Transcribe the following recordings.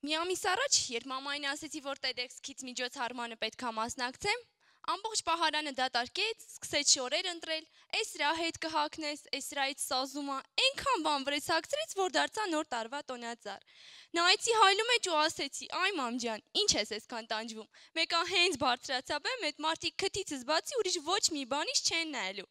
Մի ամիս առաջ, երբ մամային ասեցի, որ TEDx-քից միջոց հարմանը պետք է մասնակցեմ, ամբողջ պահարանը դատարկեց, սկսեց շորեր ընտրել, այս սրա հետ կհակնես, այս սրայից սազում է, այնքան բան վրեցակցրեց, որ դարձա նոր տարվա տոնածար։ Նայեցի հայլում էջ ու ասեցի, այ մամ ջան, ինչ ես այսքան տանջվում։ Մեկը հենց բարձրացավ այդ մարդիկ քթիցս բացի ուրիշ ոչ մի բանից չեն նայելու։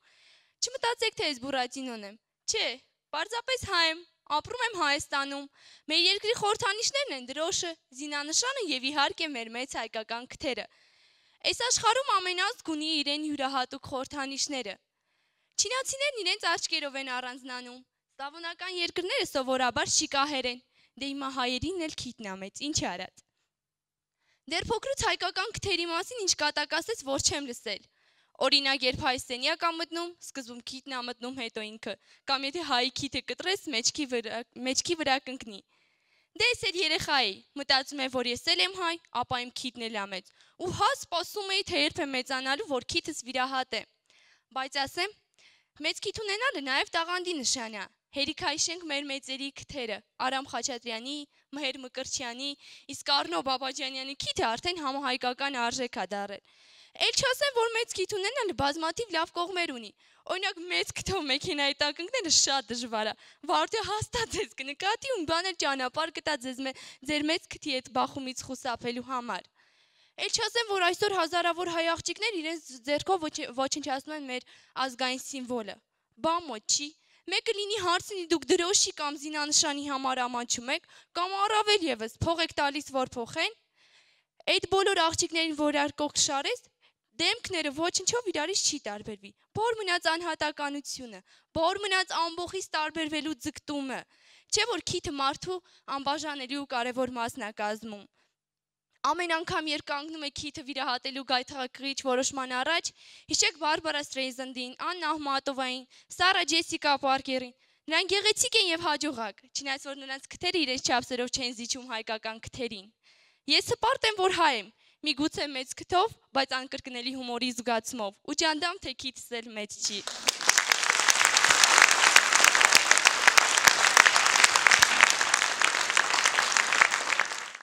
Չմտածեք, թե այս բուրատինոն եմ։ Չէ, պարզապես հայ եմ, ապրում եմ Հայաստանում։ Մեր երկրի խորհրդանիշներն են դրոշը, զինանշանը եւ իհարկե մեր մեծ հայկական քթերը։ Այս աշխարհում ամենազգ ունի իրեն յուրահատուկ խորհրդանիշները։ Չինացիներն իրենց աչքերով են առանձնանում։ Սլավոնական երկրները սովորաբար շիկահեր են։ Դե հիմա հայերինն էլ քիտնամեց, ինչ արած։ Դեռ փոքրուց հայկական քթերի մասին ինչ կատակ ասեց, որ չեմ լսել։ Օրինակ, երբ հայ սենյակ ա մտնում, սկզբում քիթն ա մտնում, հետո ինքը, կամ եթե հայի քիթը կտրես, մեջքի վրա, մեջքի վրա կընկնի։ Դե ես այդ երեխա էի, մտածում եմ, որ ես էլ եմ հայ, ապա իմ քիթն էլ ա մեծ։ Ու հա սպասում էի, թե երբ է մեծանալու, որ քիթս վիրահատ է։ Բայց ասեմ, մեծ քիթ ունենալը նաև տաղանդի նշան է։ Հերիքայշենք մեր մեծերի քթերը, Արամ Խաչատրյանի, Մհեր Մկրչյանի, իսկ Արնո Բաբաջանյանի քիթը արդեն համահայկական արժեք է դարել։ Էլ չասեմ, որ մեծ քիթ ունենալը բազմաթիվ լավ կողմեր ունի։ Օրինակ մեծ քթով մեքենայի տակ ընկնելը շատ դժվար է։ Վարդը հաստատ ձեզ կնկատի ու բաներ ճանապարհ կտա ձեզ ձեր մեծ քթի այդ բախումից խուսափելու համար։ Էլ չասեմ, որ այսօր հազարավոր հայ աղջիկներ իրենց ձեռքով ոչնչացնում են մեր ազգային սիմվոլը։ Բա մոտ չի։ Մեկը լինի հարցնի դուք դրոշի կամ զինանշանի համար ամանչում եք, կամ առավել եւս փող եք տալիս, որ փոխեն։ Այդ բոլոր աղջիկներին, որ արկող շարես, դեմքները ոչնչով իրարից չի տարբերվի։ Բոր մնաց անհատականությունը, բոր մնաց ամբողից տարբերվելու ձգտումը։ Չէ որ քիթը մարդու անբաժանելի ու կարևոր մասն է կազմում։ Ամեն անգամ երբ կանգնում եք քիթը վիրահատելու գայթակղիչ որոշման առաջ, հիշեք Բարբարա Ստրեյզնդին, Աննա Ահմատովային, Սարա Ջեսիկա Պարկերին։ Նրանք գեղեցիկ են եւ հաջողակ, չնայած որ նրանց քթերը իրենց չափսերով չեն զիջում հայկական քթերին։ Ես հպարտ եմ, որ հայ եմ, Միգուցե մեծ քթով, բայց անկրկնելի հումորի զգացմով։ Ու ճանդամ թե քիթս էլ մեծ չի։